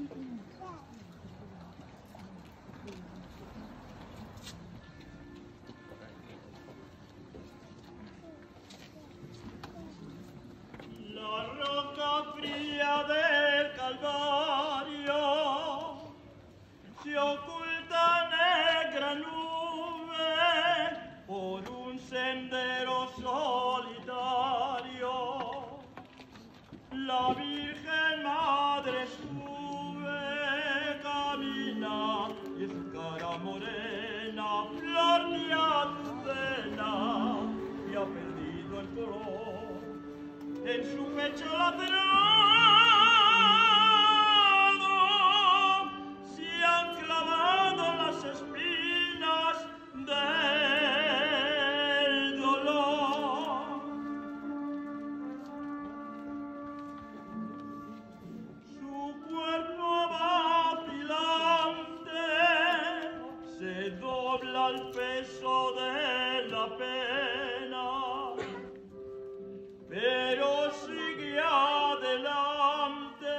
Mm-hmm. en su pecho lacerado si han clavado las espinas del dolor. Su cuerpo vacilante se dobla al peso de la pena. Pero sigue adelante,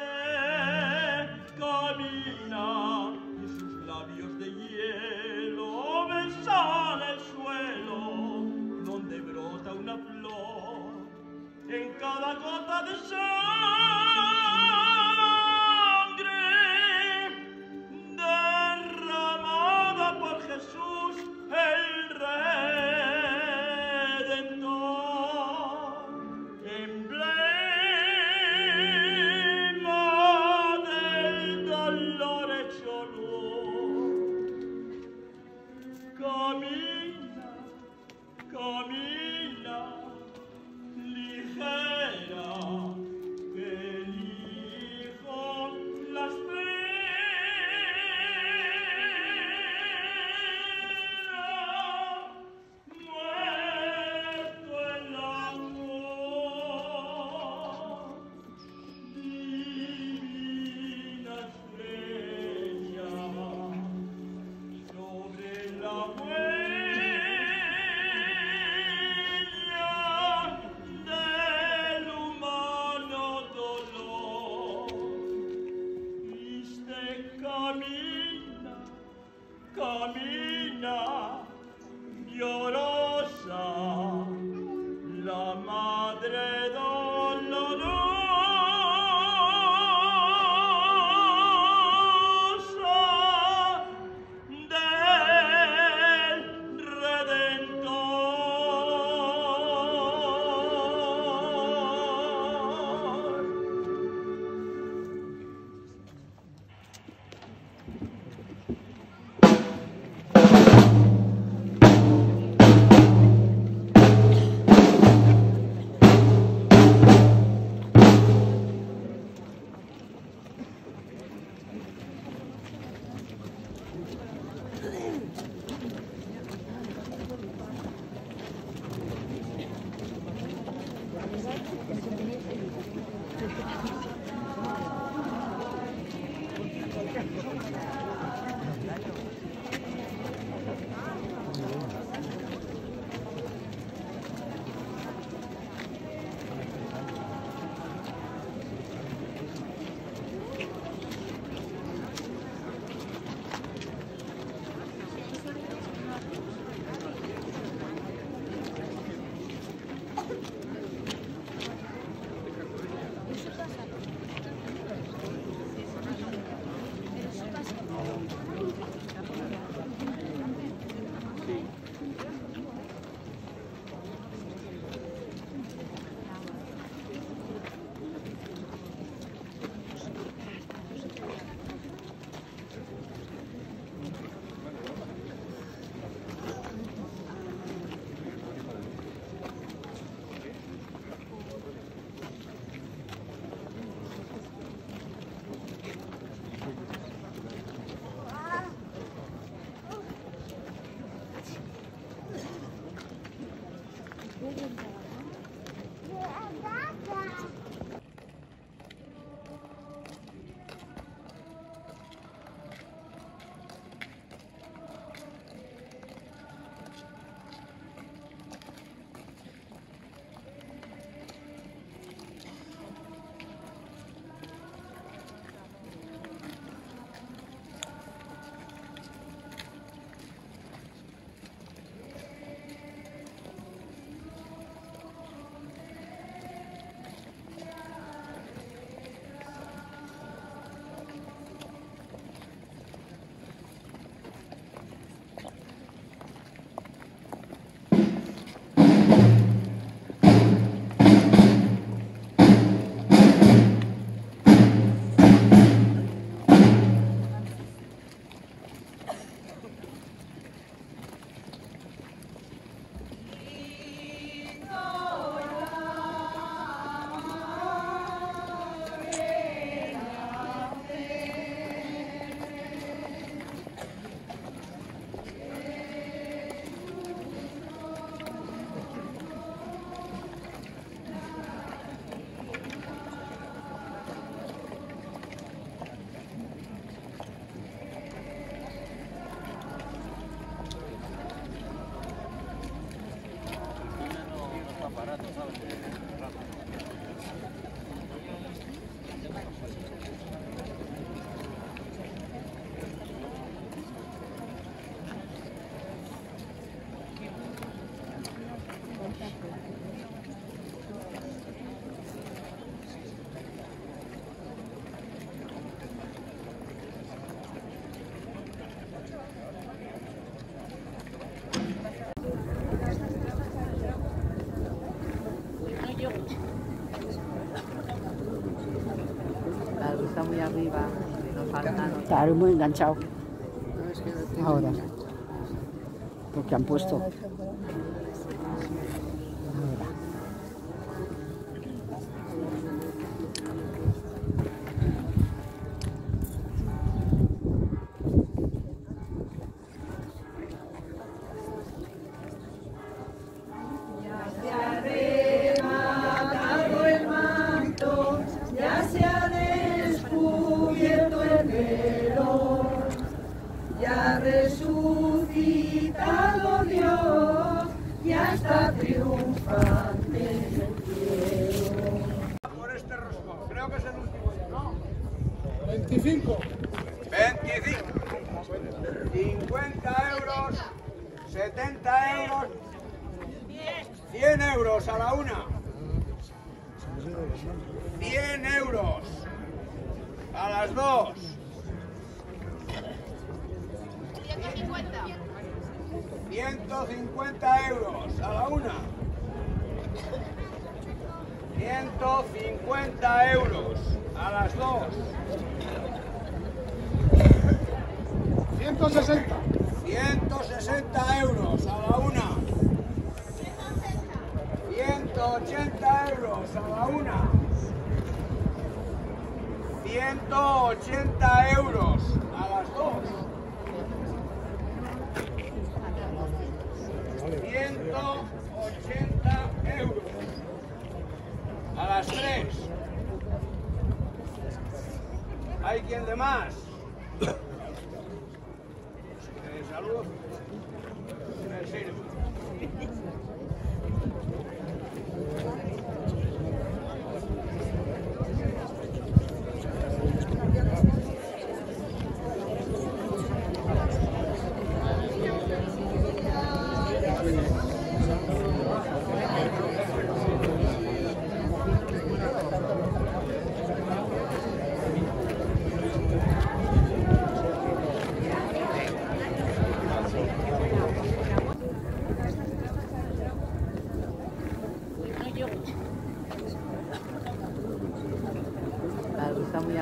camina y sus labios de hielo besan el suelo donde brota una flor. En cada gota de sangre arriba, faltan. Claro, muy enganchado. Ahora. Porque han puesto. 70 euros. 100 euros a la una. 100 euros a las dos. 150 euros a la una. 150 euros a las dos. 160. 160 euros a la una. 180 euros a la una. 180 euros a las dos. 180 euros a las tres. ¿Hay quien de más?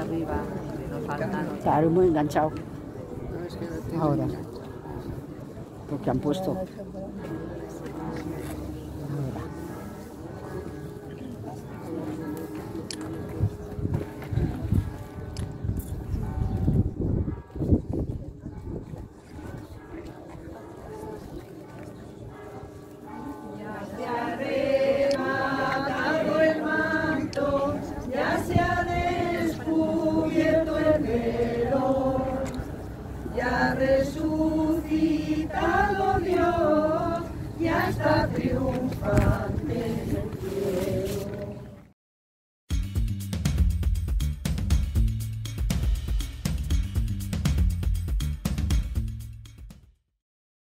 Arriba, nos faltan. Claro, muy enganchado. Ahora. Porque han puesto.